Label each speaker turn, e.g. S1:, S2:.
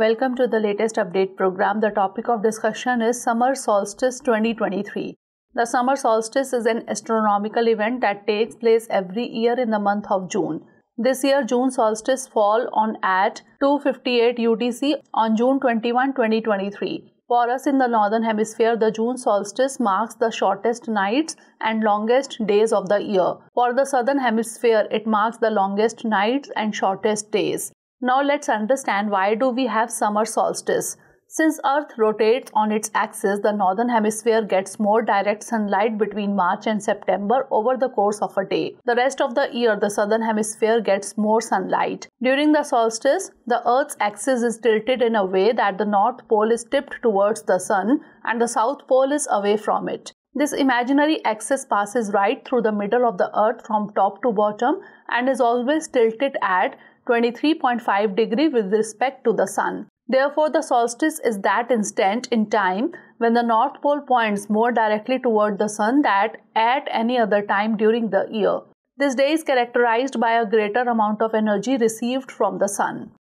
S1: Welcome to the latest update program. The topic of discussion is Summer Solstice 2023. The summer solstice is an astronomical event that takes place every year in the month of June. This year June solstice fall on at 2:58 UTC on June 21, 2023. For us in the northern hemisphere, the June solstice marks the shortest nights and longest days of the year. For the southern hemisphere, it marks the longest nights and shortest days. Now let's understand why do we have summer solstice. Since Earth rotates on its axis, the northern hemisphere gets more direct sunlight between March and September over the course of a day. The rest of the year, the southern hemisphere gets more sunlight. During the solstice, the Earth's axis is tilted in a way that the north pole is tipped towards the sun and the south pole is away from it. This imaginary axis passes right through the middle of the earth from top to bottom and is always tilted at 23.5 degree with respect to the sun. Therefore, the solstice is that instant in time when the North Pole points more directly toward the sun than at any other time during the year. This day is characterized by a greater amount of energy received from the sun.